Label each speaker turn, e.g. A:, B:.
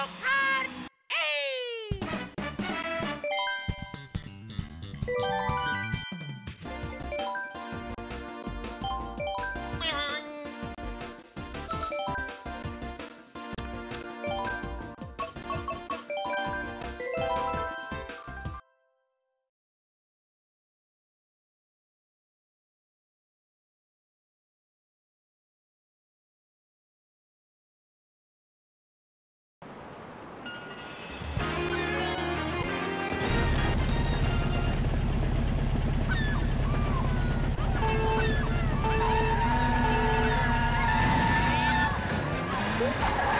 A: up.
B: Thank you.